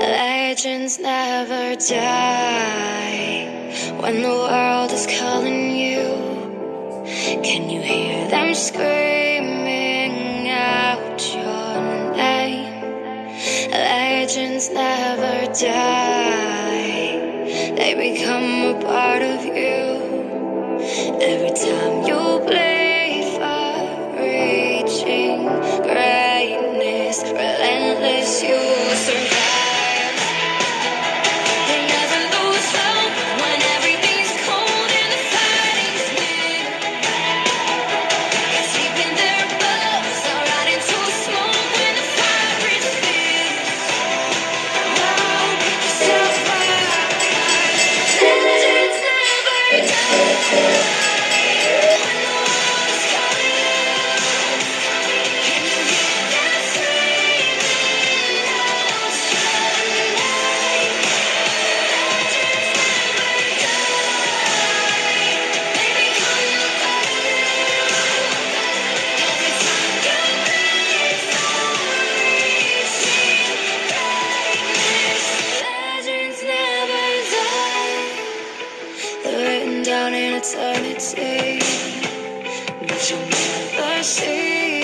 Legends never die when the world is calling you. Can you hear them screaming out your name? Legends never die, they become a part of you. Every time you down in eternity, but you'll never see